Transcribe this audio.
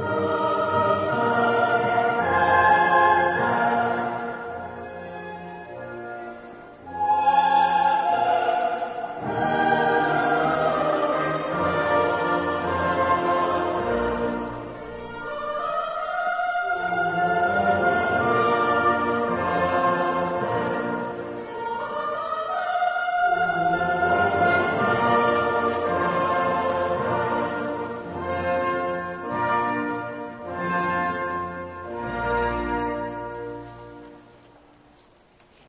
Oh.